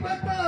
But.